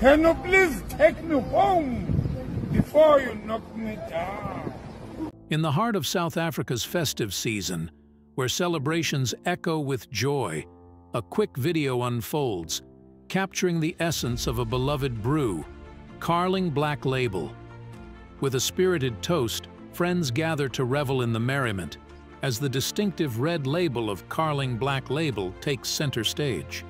Can you please take me home before you knock me down? In the heart of South Africa's festive season, where celebrations echo with joy, a quick video unfolds, capturing the essence of a beloved brew, Carling Black Label. With a spirited toast, friends gather to revel in the merriment, as the distinctive red label of Carling Black Label takes center stage.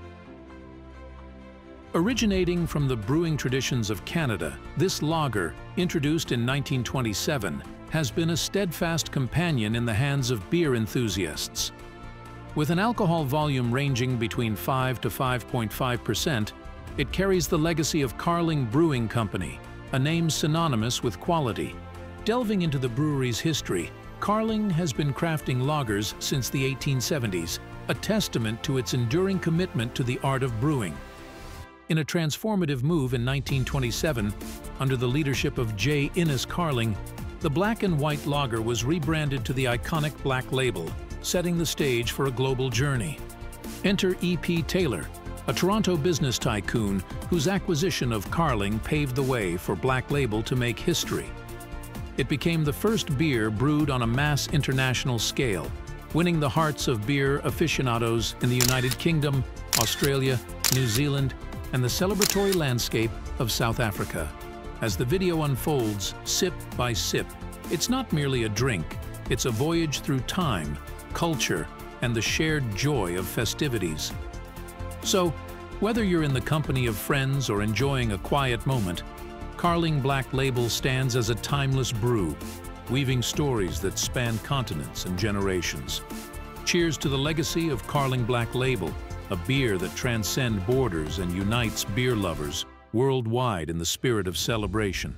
Originating from the brewing traditions of Canada, this lager, introduced in 1927, has been a steadfast companion in the hands of beer enthusiasts. With an alcohol volume ranging between 5 to 5.5%, it carries the legacy of Carling Brewing Company, a name synonymous with quality. Delving into the brewery's history, Carling has been crafting lagers since the 1870s, a testament to its enduring commitment to the art of brewing. In a transformative move in 1927, under the leadership of J. Innes Carling, the black and white lager was rebranded to the iconic black label, setting the stage for a global journey. Enter E.P. Taylor, a Toronto business tycoon whose acquisition of Carling paved the way for Black Label to make history. It became the first beer brewed on a mass international scale, winning the hearts of beer aficionados in the United Kingdom, Australia, New Zealand, and the celebratory landscape of South Africa. As the video unfolds, sip by sip, it's not merely a drink, it's a voyage through time, culture, and the shared joy of festivities. So, whether you're in the company of friends or enjoying a quiet moment, Carling Black Label stands as a timeless brew, weaving stories that span continents and generations. Cheers to the legacy of Carling Black Label, a beer that transcends borders and unites beer lovers worldwide in the spirit of celebration.